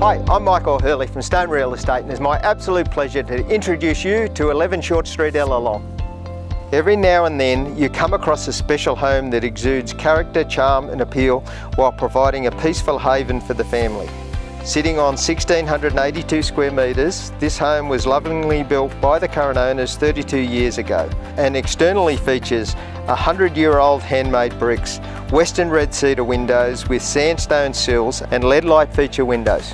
Hi, I'm Michael Hurley from Stone Real Estate and it's my absolute pleasure to introduce you to 11 Short Street, Ellalong. Every now and then you come across a special home that exudes character, charm and appeal while providing a peaceful haven for the family. Sitting on 1,682 square metres, this home was lovingly built by the current owners 32 years ago and externally features 100 year old handmade bricks, western red cedar windows with sandstone sills and leadlight feature windows.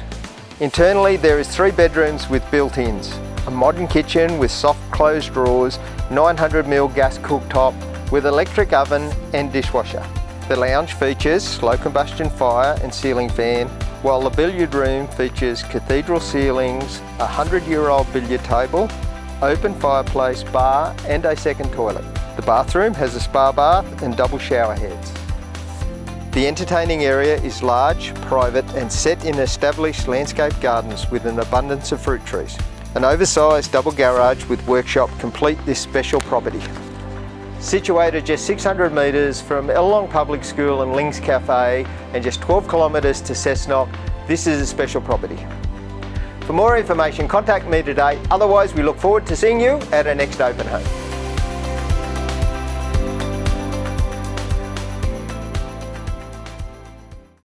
Internally there is three bedrooms with built-ins, a modern kitchen with soft closed drawers, 900ml gas cooktop with electric oven and dishwasher. The lounge features slow combustion fire and ceiling fan, while the billiard room features cathedral ceilings, a 100 year old billiard table, open fireplace, bar and a second toilet. The bathroom has a spa bath and double shower heads. The entertaining area is large, private and set in established landscape gardens with an abundance of fruit trees. An oversized double garage with workshop complete this special property. Situated just 600 metres from Ellalong Public School and Ling's Cafe and just 12 kilometres to Cessnock, this is a special property. For more information, contact me today. Otherwise, we look forward to seeing you at our next open home.